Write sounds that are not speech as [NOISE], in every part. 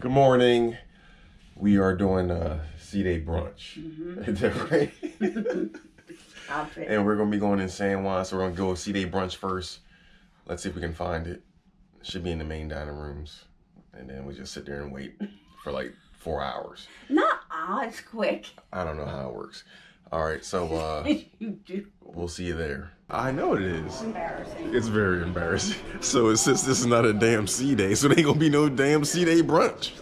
Good morning. We are doing a Sea Day brunch. Is that right? [LAUGHS] And we're gonna be going in San Juan, so we're gonna go Sea Day brunch first. Let's see if we can find it. Should be in the main dining rooms, and then we just sit there and wait for like four hours. Not it's quick. I don't know how it works. All right, so uh, [LAUGHS] we'll see you there. I know it is. Embarrassing. It's very embarrassing. [LAUGHS] So it says this is not a damn Sea day, so there ain't gonna be no damn Sea day brunch.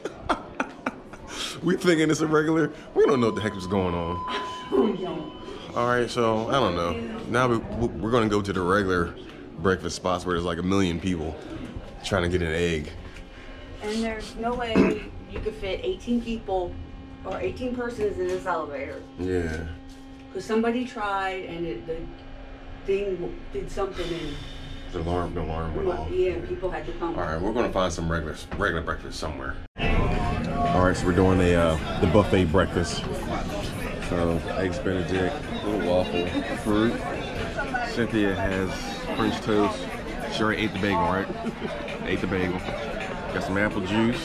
[LAUGHS] we thinking it's a regular. We don't know what the heck is going on. All right, so I don't know. Now we, we're gonna go to the regular breakfast spots where there's like a million people trying to get an egg. And there's no way you could fit 18 people or 18 persons in this elevator. Yeah. Because somebody tried and it, the thing did something and The alarm, the alarm went off. yeah, people had to come. All right, we're gonna find some regular regular breakfast somewhere. All right, so we're doing a uh, the buffet breakfast. So eggs Benedict, little waffle, fruit. Cynthia has French toast. She already ate the bagel, right? [LAUGHS] ate the bagel. Got some apple juice,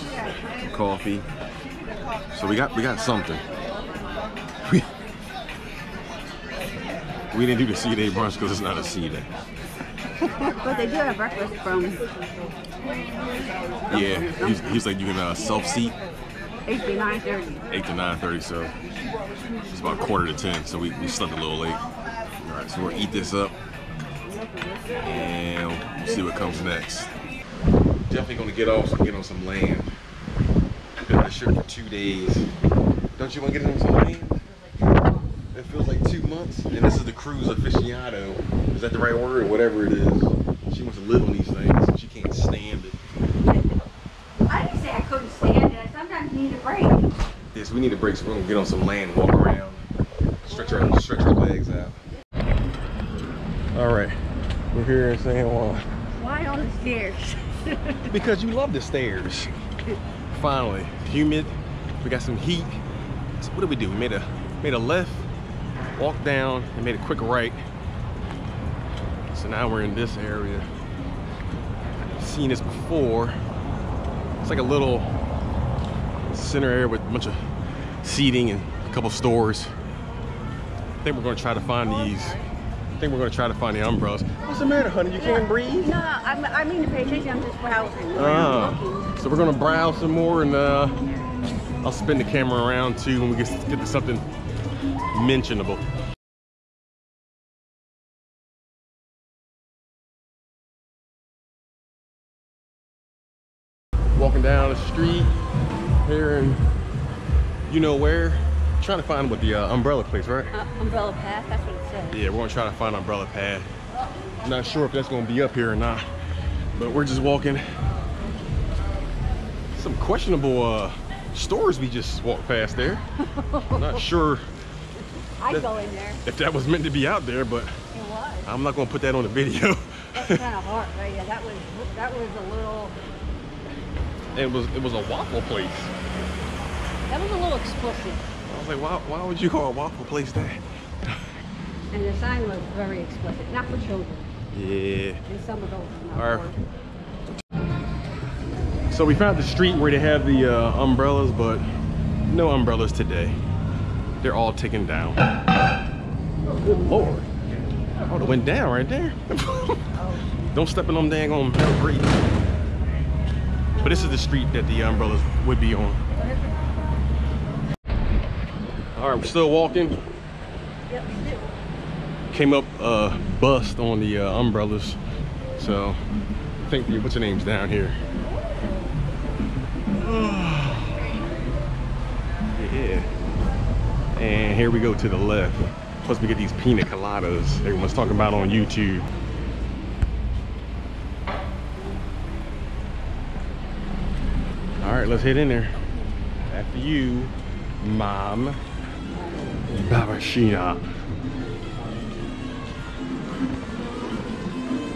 some coffee. So we got we got something. We didn't do the Sea day brunch because it's not a Sea day. [LAUGHS] But they do have breakfast from Yeah, he's, he's like you can uh, self seat 8 to 9.30. eight to nine thirty, so it's about quarter to ten. So we, we slept a little late. All right, so we'll eat this up and we'll see what comes next. Definitely gonna get off, and get on some land. Been on the ship for two days. Don't you want to get on some land? It feels like two months, and this is the cruise aficionado. Is that the right word, or whatever it is? She wants to live on these things. She can't stand it. I didn't say I couldn't stand it. I sometimes need a break. Yes, we need a break, so we're gonna get on some land, walk around, stretch our stretch our legs out. All right, we're here in San Juan Why on the stairs? [LAUGHS] because you love the stairs. Finally, humid. We got some heat. So what did we do? We made a made a left, walked down, and made a quick right. So now we're in this area. Seen this before. It's like a little center area with a bunch of seating and a couple stores. I think we're gonna try to find these. I think we're gonna try to find the umbrellas. What's the matter, honey? You can't breathe? No, I'm, I mean to pay attention. I'm just browsing. Ah, so we're gonna browse some more and uh, I'll spin the camera around too when we get, get to something mentionable. Walking down the street here in you know where, trying to find what the uh, umbrella place, right? Uh, umbrella path, that's what it says. Yeah, we're gonna try to find umbrella pad. Not sure if that's gonna be up here or not, but we're just walking. Some questionable uh, stores we just walked past there. [LAUGHS] Not sure I go in there. if that was meant to be out there, but It was. I'm not gonna put that on the video. That's kind of [LAUGHS] hard, right? Yeah, that was that was a little it was it was a waffle place. that was a little explicit, I was like, why, why would you call a waffle place that? [LAUGHS] and the sign was very explicit, not for children. Yeah. And some adults. Our- for. So we found the street where they have the uh, umbrellas, but no umbrellas today. They're all taken down. Good lord. Oh, it went down right there. [LAUGHS] Don't step in them dang on metal grates. But this is the street that the umbrellas would be on. All right, we're still walking. Yep, you do. Came up uh, bust on the uh, umbrellas. So I think the, what's her name's down here. Yeah. And here we go to the left. Plus we get these pina coladas everyone's talking about on YouTube. All right, let's head in there. After you, Mom. Barrachina.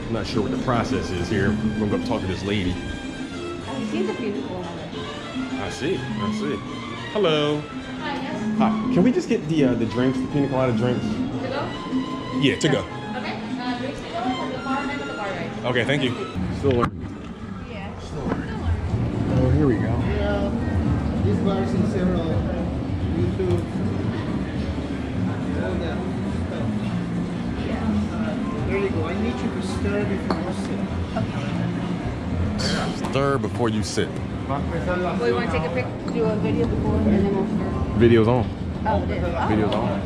I'm not sure what the process is here. We're gonna go talk to this lady. Oh, you seen the beautiful one? I see, I see. Hello. Hi. Can we just get the uh, the drinks, the pina colada drinks? To go? Yeah, to go. Okay. Uh, drinks to go on the far end the bar right. Okay, thank you. Still learning. Yeah. Still learning. Oh, here we go. these bars in several YouTube. All that stuff. There you go. I need you to stir before you sit. Stir before you sit. We want to take a pic, do a video before, and then we'll start. Video's on. Video's on.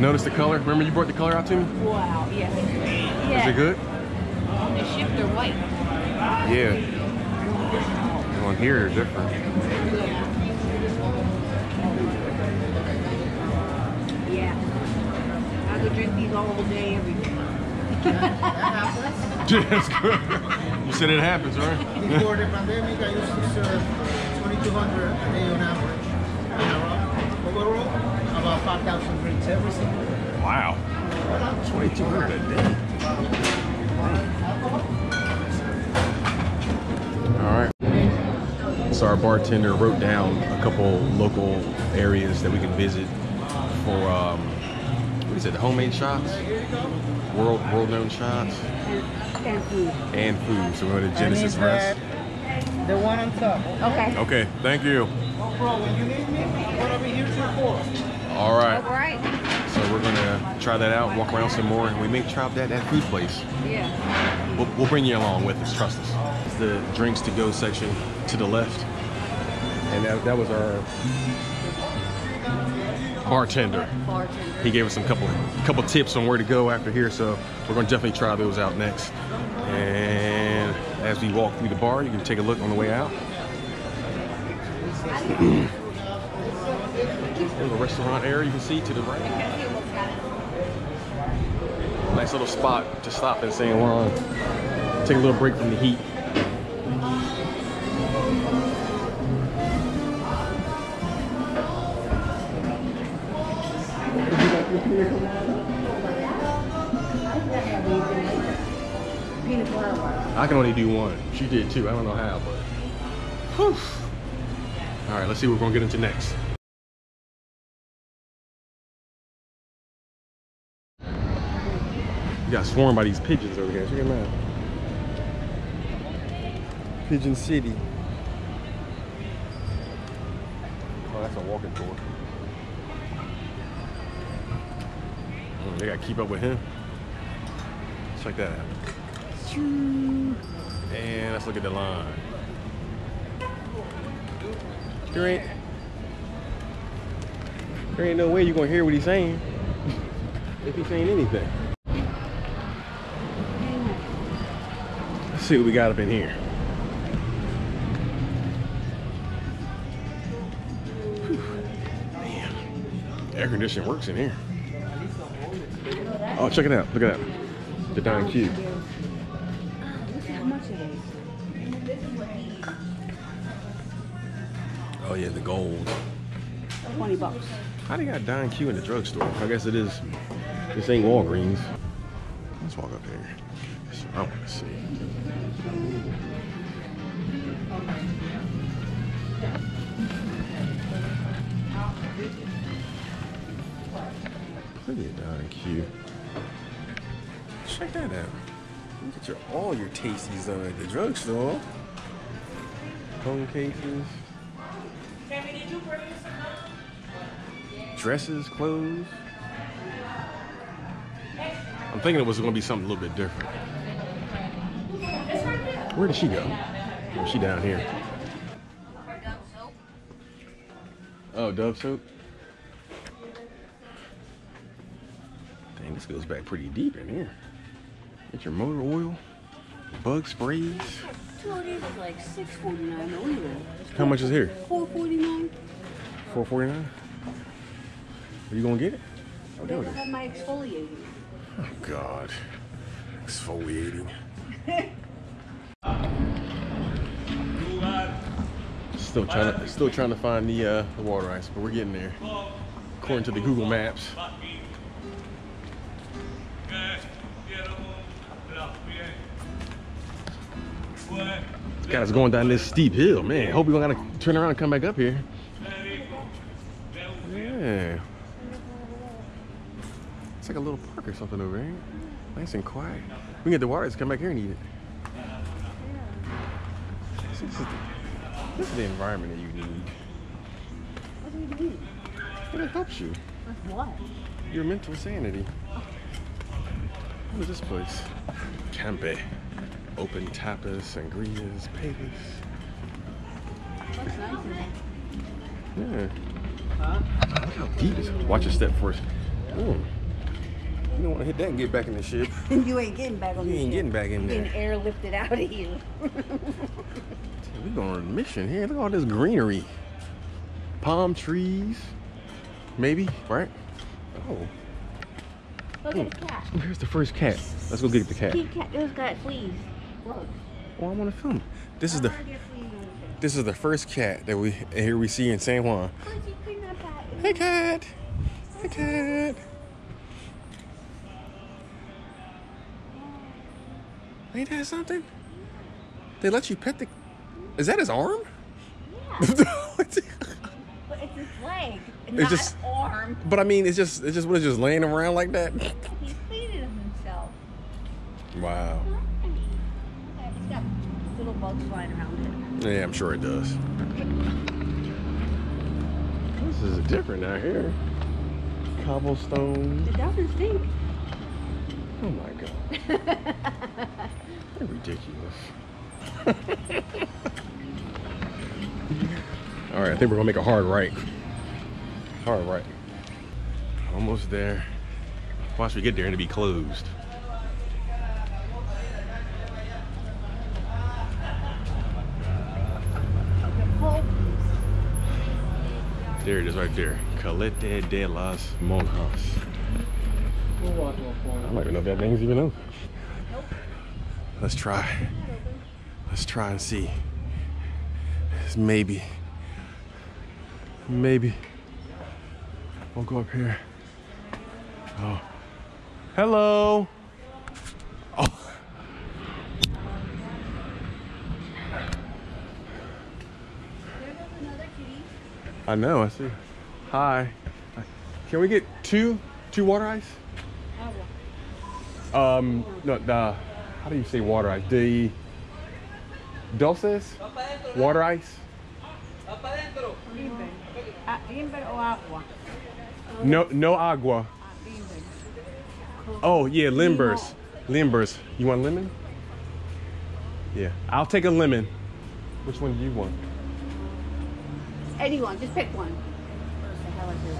Notice the color? Remember you brought the color out to me? Wow, yes. Is it good? The shift are white. Yeah. On here, they're different. Yeah. I could drink these all day, every day. That's good. You said it happens, right? Before the pandemic, I used to serve 2,200 a day on average. Overall, about 5,000 drinks every single day. Wow. 2200 a day. All right. So our bartender wrote down a couple local areas that we can visit for, um, is it, homemade shots? World, world-known shots And food. and food. So we're going to Genesis Rest. The one on top. Okay. Okay, thank you. No problem. You need me, I'm gonna here till four. All right. All right. So we're gonna try that out, walk around some more, and we may try that, that food place. Yeah. We'll, we'll bring you along with us, trust us. It's the drinks to go section to the left. And that, that was our bartender. He gave us some couple couple tips on where to go after here, so we're gonna definitely try those out next. And as we walk through the bar, you can take a look on the way out. A restaurant area you can see to the right. Nice little spot to stop and say along. Take a little break from the heat. I can only do one. She did too. I don't know how, but. Whew. All right, let's see what we're gonna get into next. You got swarmed by these pigeons over here. Check them out. Pigeon City. Oh, that's a walking tour. Oh, mm, they gotta keep up with him. Check that out. And let's look at the line. There ain't, there ain't no way you're gonna hear what he's saying [LAUGHS] if he's saying anything. Let's see what we got up in here. Man, air conditioning works in here. Oh, check it out. Look at that. The Don Q. yeah, the gold. 20 bucks. How they got Don Q in the drugstore? I guess it is. This ain't Walgreens. Let's walk up here. That's what I want to see. Look at Don Q. Check that out. You get your all your tasties done at the drugstore. Phone cases. dresses, clothes. I'm thinking it was going to be something a little bit different. Where did she go? Oh, she down here. Oh, Dove soap? Dang, this goes back pretty deep in here. Get your motor oil, bug sprays. Like How much is here? 449 449 are you gonna get it? Oh, there They it is. have my exfoliating. Oh God, exfoliating. [LAUGHS] Still trying to still trying to find the uh, the water ice, but we're getting there. According to the Google Maps. Got us going down this steep hill, man. Hope we don't gotta turn around and come back up here. Yeah. It's like a little park or something over here. Nice and quiet. We can get the wires, come back here and eat it. This is, the, this is the environment that you need. What do you mean? It helps you. With what? Your mental sanity. What is this place? Campe. Open tapas, sangrias. Looks nice in. Yeah. Look how deep this is. Watch your step first. Ooh. You don't want to hit that and get back in the ship. [LAUGHS] you ain't getting back on You the ain't getting back in there. Getting airlifted out of here. We going on a mission here. Look at all this greenery. Palm trees. Maybe, right? Oh. Look at hmm. the cat. Here's the first cat. Let's go get the cat. Keep cat. Those got fleas. Look. Oh, I want to film. This is I the wanna get fleas on the this is the first cat that we here we see in San Juan. Why'd you bring that back? Hey cat. Hey cat. Ain't that something? They let you pet the. Is that his arm? Yeah. [LAUGHS] But it's his leg, It's not just- arm. but I mean, it's just it's just what it's just laying around like that. He cleaned himself. Wow. It's got little bugs flying around it. Yeah, I'm sure it does. This is different out here. Cobblestone. It doesn't stink. Oh my god. They're ridiculous. [LAUGHS] All right, I think we're gonna make a hard right. Hard right. Almost there. Watch we get there it'll be closed. There it is right there. Caleta de las Monjas. I don't even know if that thing's even open. Let's try. Let's try and see. It's maybe. Maybe. We'll go up here. Oh. Hello. Oh. I know, I see. Hi. Can we get two two water ice? Um no the how do you say water ice? The dulces? Water ice? Limber. Limber o agua? No no agua. Ah. Oh yeah, limbers. Limbers. You want lemon? Yeah. I'll take a lemon. Which one do you want? Anyone, just pick one. What the hell is this?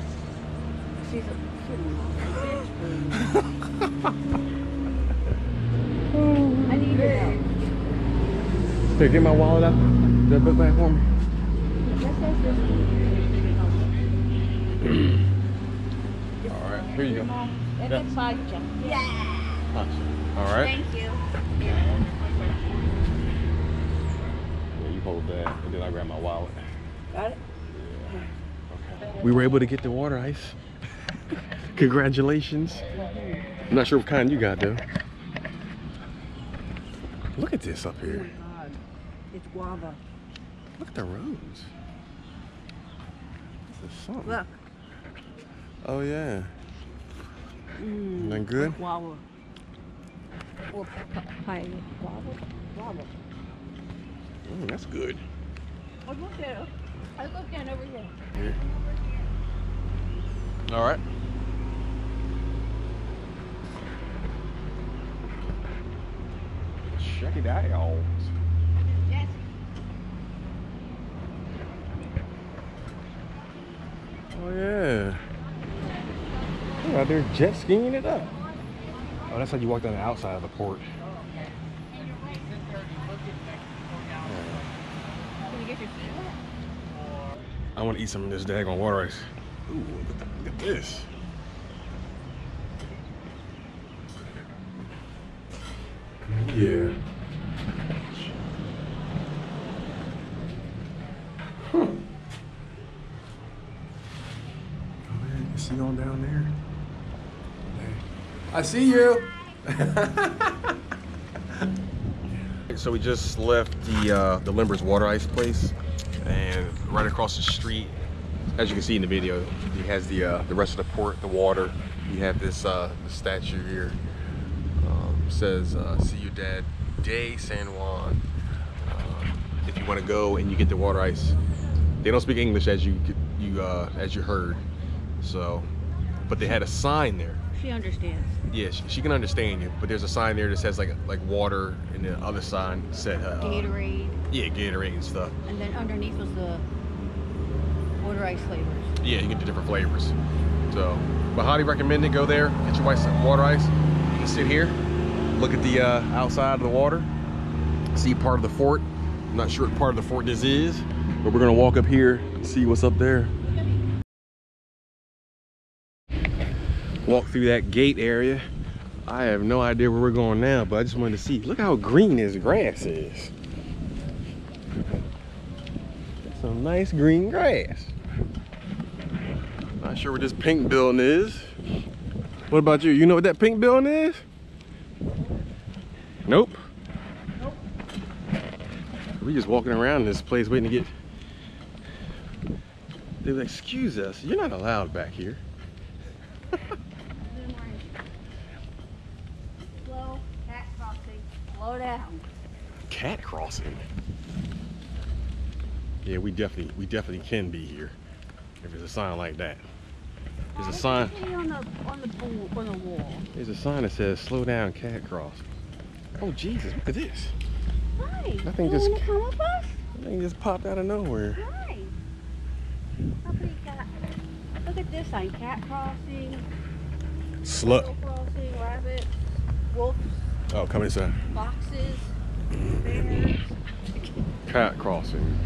She's a, she's a [LAUGHS] I need your help. Here, get my wallet out. The book bag for me. This says this. Alright, here you go. Yeah. Alright. Thank you. Yeah, you hold that, and then I grab my wallet. Got it? Okay. We were able to get the water ice. [LAUGHS] Congratulations. I'm not sure what kind you got though. Look at this up here. It's guava. Look at the roads. This is something. Look. Oh yeah. Mm. Isn't that good? Guava. Or papaya. Guava? Guava. Mm, that's good. I looked at. I looked at everything. Here. All right. Check it out. Oh yeah. They're out there jet skiing it up. Oh, that's how you walk down the outside of the port. Can you get your feet wet? I want to eat some of this daggone water ice. Ooh, look at, look at this. Yeah. Huh. Oh, yeah, you can see on down there. Hey. I see you. [LAUGHS] so we just left the uh, the Limbers Water Ice place, and right across the street, as you can see in the video, he has the uh, the rest of the port, the water, You have this uh, the statue here. Um, says, uh, "See you, Dad, Day San Juan." Um, if you want to go and you get the water ice, they don't speak English as you you uh, as you heard. So, but they had a sign there. She understands. Yeah, she, she can understand you, but there's a sign there that says like like water, and the other sign said uh, Gatorade, Yeah, Gatorade and stuff. and then underneath was the water ice flavors. Yeah, you get the different flavors. So, but highly recommend it. Go there, get your ice, water ice. You can sit here, look at the uh, outside of the water, see part of the fort. I'm not sure what part of the fort this is, but we're gonna walk up here and see what's up there. Walk through that gate area. I have no idea where we're going now, but I just wanted to see. Look how green this grass is. Some nice green grass. Not sure what this pink building is. What about you? You know what that pink building is? Nope. Nope. We just walking around this place waiting to get. They're like, excuse us, you're not allowed back here. [LAUGHS] Slow cat crossing. Slow down. Cat crossing. Yeah, we definitely, we definitely can be here. If there's a sign like that. There's a sign. on the on the on the wall. There's a sign that says "Slow down, cat cross." Oh Jesus! Look at this. Hi. Nothing you just- come with us? That thing just popped out of nowhere. Hi. How pretty cat. Look at this sign. Cat crossing, Slow. turtle crossing, rabbits, wolves, Oh, come inside. foxes, bears. Cat crossing.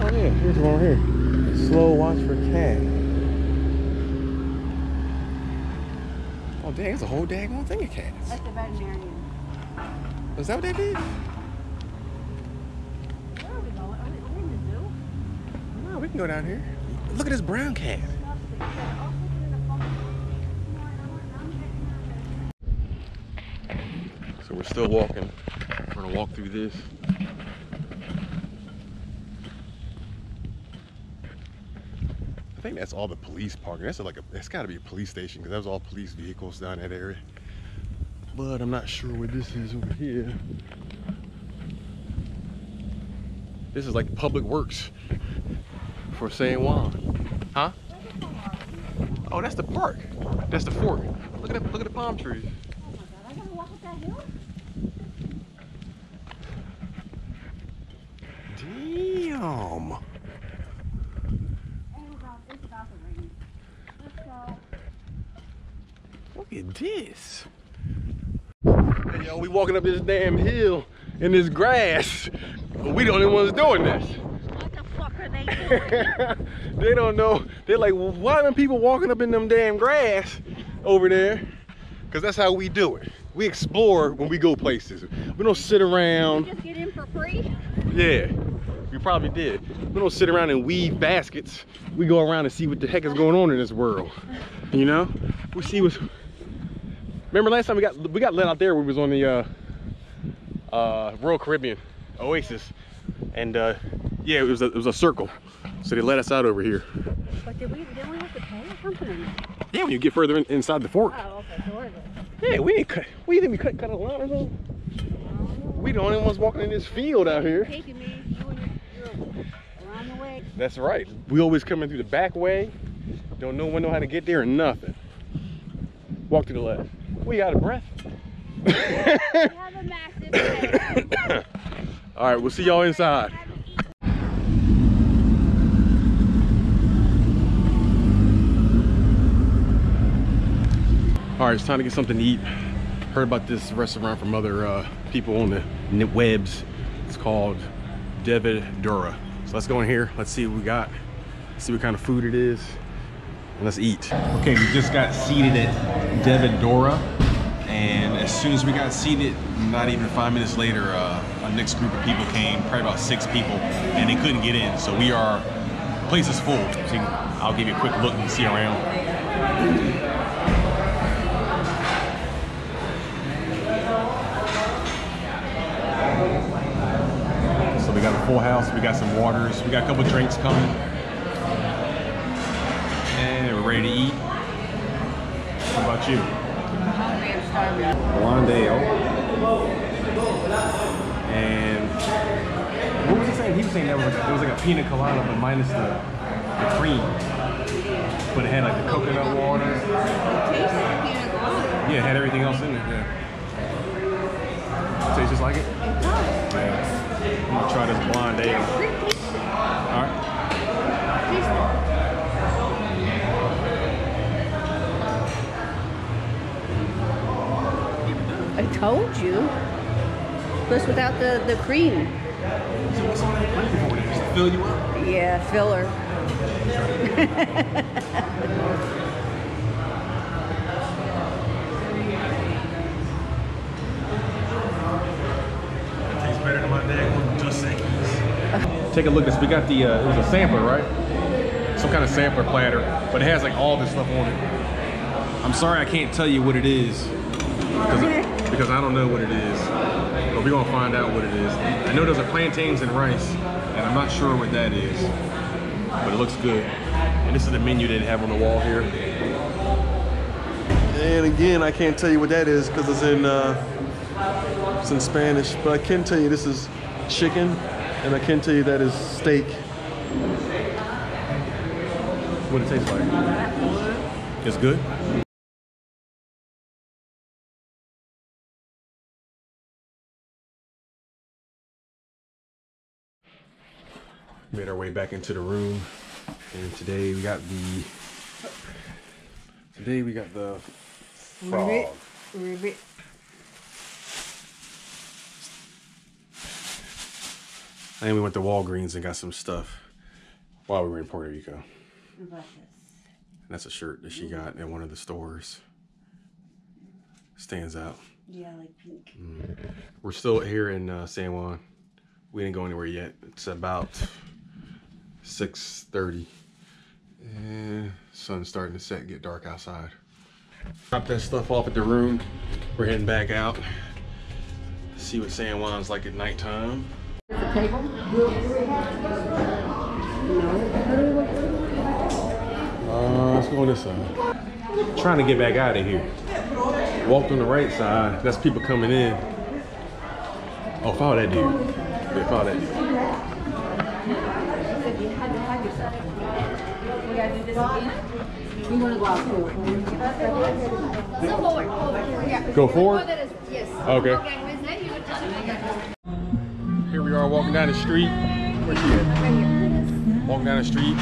Oh yeah, here's one over here. Slow watch for cat. Oh dang, it's a whole daggone thing of cats. That's the veterinarian. Is that what that is? Where are we going? Are we, are we in the zoo? No, we can go down here. Look at this brown cat. So we're still walking. We're gonna walk through this. I think that's all the police parking. That's like a, that's gotta be a police station because that was all police vehicles down that area. But I'm not sure what this is over here. This is like public works for San Juan. Huh? Oh, that's the park. That's the fort. Look at the, look at the palm trees. Oh my god, I gotta walk up that hill? Damn. God, it's about to rain. Let's go. Look at this. Hey, yo, we walking up this damn hill in this grass. We the only ones doing this. What the fuck are [LAUGHS] they don't know. They're like, well, why are people walking up in them damn grass over there? Because that's how we do it. We explore when we go places. We don't sit around. Just get in for free? Yeah, we probably did. We don't sit around and weave baskets. We go around and see what the heck is going on in this world. You know? We see what's. Remember last time we got we got let out there. We was on the uh, uh, Royal Caribbean Oasis, and uh, yeah, it was a, it was a circle. So they let us out over here. But did we, did we have to pay or something? Yeah, when you get further in, inside the fort. Oh, okay, so. Yeah, we ain't cut. What do you think we cut cut a line or something? We the only ones walking in this field out here. Taking me, you and your, your around the way. That's right. We always coming through the back way. Don't know one know how to get there or nothing. Walk to the left. We out of breath. We have a massive [COUGHS] head. All right, we'll see y'all inside. All right, it's time to get something to eat. Heard about this restaurant from other uh, people on the webs. It's called David Dura. So let's go in here. Let's see what we got. See what kind of food it is. And let's eat. Okay, we just got seated at Deaverdura. And as soon as we got seated, not even five minutes later, uh, a next group of people came, probably about six people, and they couldn't get in. So we are, place is full. So you- I'll give you a quick look and see around. So we got a full house. We got some waters. We got a couple drinks coming. And we're ready to eat. What about you? hungry, I'm starving. Blondale. And what was he saying? He was saying that was like, it was like a pina colada, but minus the, the cream. But it had like the coconut water. Tastes like pina colada. Yeah, it had everything else in it. Yeah. Tastes just like it. It does. Yeah. I'm gonna try this blonde ale. All right. I told you. Plus without the, the cream. So what's all that cream for? Just to fill you up? Yeah, filler. It tastes better than my dad Just Sakis. Take a look at this. We got the, uh, it was a sampler, right? Some kind of sampler platter, but it has like all this stuff on it. I'm sorry I can't tell you what it is because, because I don't know what it is. We're gonna find out what it is. I know there's a plantains and rice, and I'm not sure what that is, but it looks good. And this is the menu they have on the wall here. And again, I can't tell you what that is because it's in uh, it's in Spanish, but I can tell you this is chicken, and I can tell you that is steak. What it tastes like? It's good. Made our way back into the room, and today we got the. Today we got the frog. Ribbit. Ribbit. And we went to Walgreens and got some stuff while we were in Puerto Rico. And that's a shirt that she got at one of the stores. Stands out. Yeah, like pink. We're still here in uh, San Juan. We didn't go anywhere yet. It's about 6.30. And sun's starting to set, get dark outside. Drop that stuff off at the room. We're heading back out. See what San Juan's like at nighttime. Uh, let's go on this side. Trying to get back out of here. Walked on the right side. That's people coming in. Oh, follow that dude. Yeah, follow that dude. You want to go out forward? So forward, forward. Yeah. Go forward? Yes. Okay. Okay, Miss Lady, you would just Here we are walking down the street. Where's she at? Walking down the street.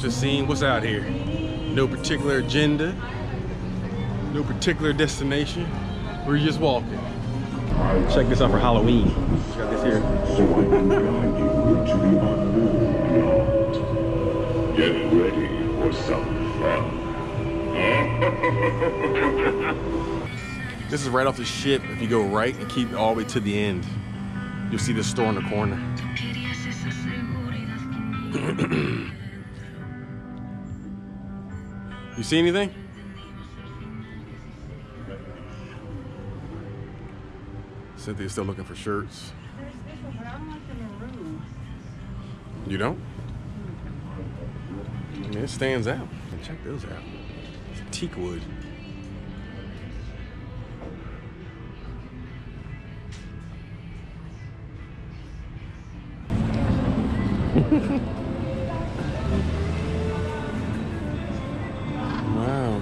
Just seeing what's out here. No particular agenda. No particular destination. We're just walking. Check this out for Halloween. We got this here. [LAUGHS] Get ready for some fun. This is right off the ship. If you go right and keep all the way to the end, you'll see the store in the corner. [CLEARS THROAT] you see anything? Cynthia's still looking for shirts. There's this one, but I don't like the maroon. You don't? I mean, it stands out. Check those out. It's teak wood. [LAUGHS] wow.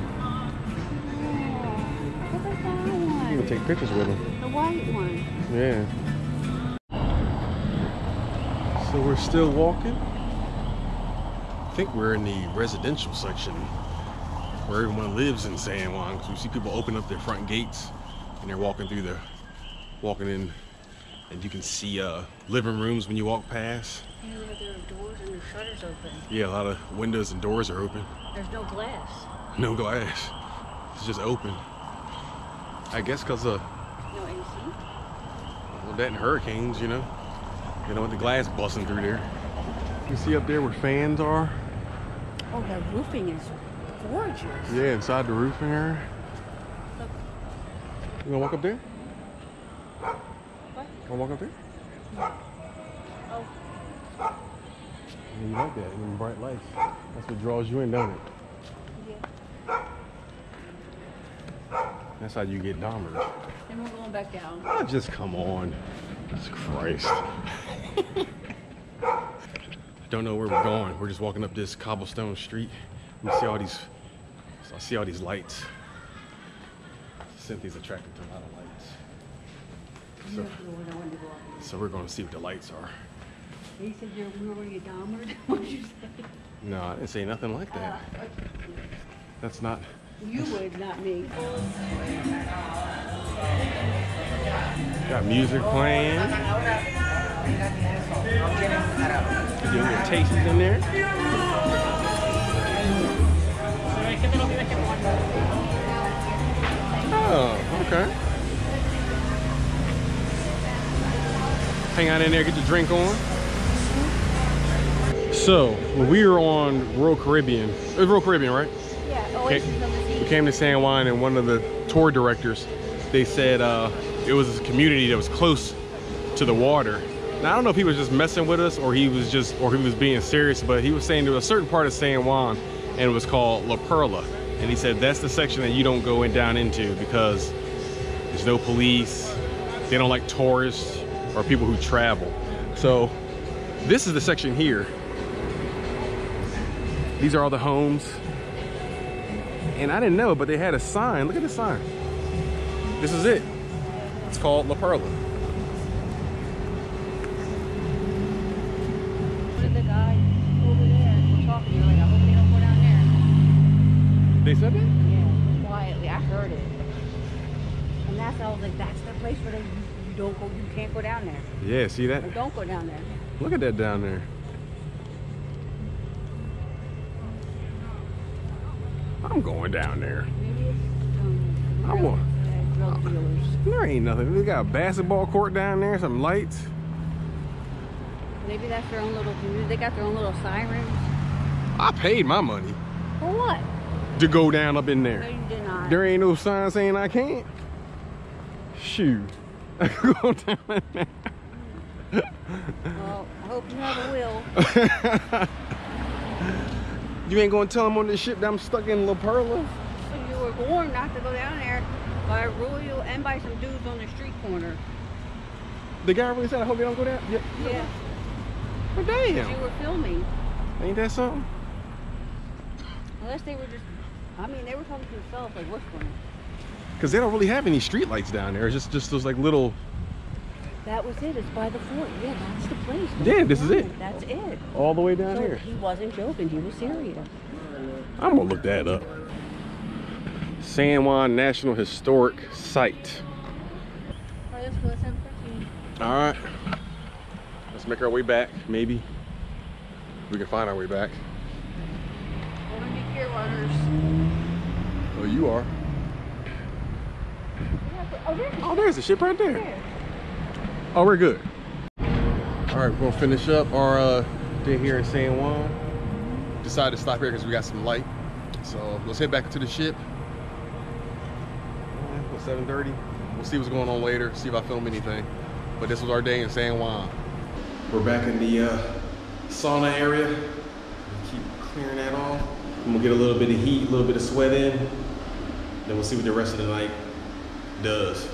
Look at that You can take pictures with them. The white one. Yeah. So we're still walking. I think we're in the residential section where everyone lives in San Juan. 'cause we see people open up their front gates and they're walking through the, walking in, and you can see uh, living rooms when you walk past. Yeah, there are doors and the shutters open. Yeah, a lot of windows and doors are open. There's no glass. No glass. It's just open. I guess because of No AC. Well, that and hurricanes, you know. You know, with the glass busting through there. You see up there where fans are? Oh, the roofing is gorgeous. Yeah, inside the roofing area. You wanna walk up there? What? Wanna walk up there? And you like that, them bright lights. That's what draws you in, don't it? Yeah. That's how you get Dahmer. Then we're going back down. Oh, ah, just come on. Jesus Christ. [LAUGHS] Don't know where we're going. We're just walking up this cobblestone street. We see all these, I see all these lights. Cynthia's attracted to a lot of lights. So, so we're going to see what the lights are. He said you're, we were going to get Dahmer. What did you say? No, I didn't say nothing like that. Ah, That's not. You would, not me. Got music playing. Doing little tastes in there. Oh, okay. Hang out in there, get your drink on. So, when we were on Royal Caribbean, it was Royal Caribbean, right? Yeah, Okay. We came to San Juan and one of the tour directors, they said uh, it was a community that was close to the water. Now I don't know if he was just messing with us or he was just or he was being serious, but he was saying there was a certain part of San Juan and it was called La Perla. And he said that's the section that you don't go in down into because there's no police. They don't like tourists or people who travel. So this is the section here. These are all the homes and I didn't know, but they had a sign. Look at the sign. This is it. It's called La Perla. One of the guys over there was talking. You're like, I hope they don't go down They said that? Yeah, quietly. I heard it. And that's I was like, that's the place where they, you, don't go. You can't go down there. Yeah, see that? Or don't go down there. Look at that down there. I'm going down there. Maybe it's um, I'm want- uh. There ain't nothing. They got a basketball court down there, some lights. Maybe that's their own little community. They got their own little sirens. I paid my money For what? To go down up in No, there. you did not. There ain't no sign saying I can't. Shoot. [LAUGHS] Go down there. Well, I hope you have a will. [LAUGHS] You ain't gonna tell them on this ship that I'm stuck in La Perla? So you were warned not to go down there by Royal and by some dudes on the street corner. The guy really said, I hope you don't go down. Yeah. Yeah. Well, You were filming. Ain't that something? Unless they were just, I mean, they were talking to themselves, like, what's going on? Because they don't really have any street lights down there. It's just, just those like little, That was it. It's by the fort. Yeah, that's the place. Yeah, this is it. That's it. all the way down So here. he wasn't joking. He was serious. I'm gonna look that up. San Juan National Historic Site. All right, let's go. Let's have a All right. Let's make our way back, maybe. We can find our way back. We're gonna be gear runners. Oh, you are. Oh, there's Oh, there's the ship right there. Oh, we're good. All right, we're gonna finish up our uh, day here in San Juan. Decided to stop here because we got some light. So let's head back to the ship. Uh, What, 7:30? We'll see what's going on later. See if I film anything. But this was our day in San Juan. We're back in the uh, sauna area. Keep clearing that off. And we'll get a little bit of heat, a little bit of sweat in. Then we'll see what the rest of the night does.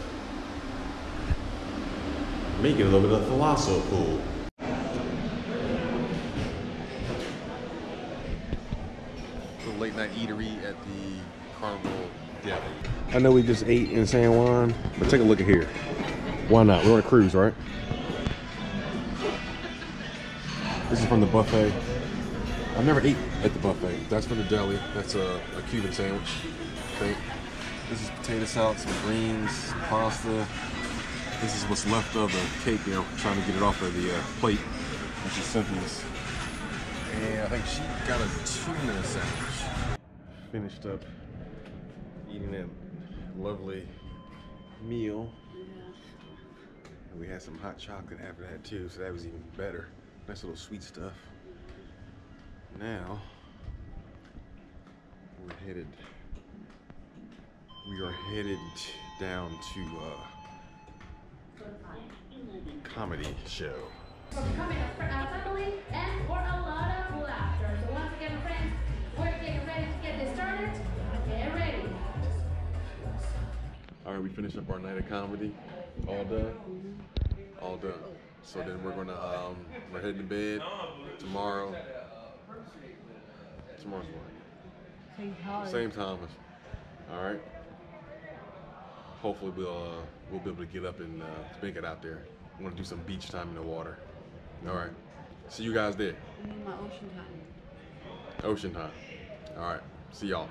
May get a little bit of Thalasso pool. The late night eatery at the Carnival Deli. I know we just ate in San Juan, but take a look at here. Why not? We're on a cruise, right? This is from the buffet. I've never ate at the buffet. That's from the deli. That's a, a Cuban sandwich. Okay. This is potato salad, some greens, pasta. This is what's left of the cake. They're trying to get it off of the uh, plate. This is Cynthia's. And I think she got a tuna sandwich. Finished up eating that lovely meal. And we had some hot chocolate after that too, so that was even better. Nice little sweet stuff. Now we're headed. We are headed down to uh, comedy show. For becoming a, fr- a family and for a lot of laughter. So once again, friends, we're getting ready to get this started. Get ready. All right, we finished up our night of comedy. All done. All done. So then we're gonna um, we're heading to bed tomorrow. Tomorrow's morning. Same time. Same time. All right. Hopefully we'll uh, we'll be able to get up and uh, make it out there. I want to do some beach time in the water. All right. See you guys there. I need my ocean time. Ocean time. All right. See y'all.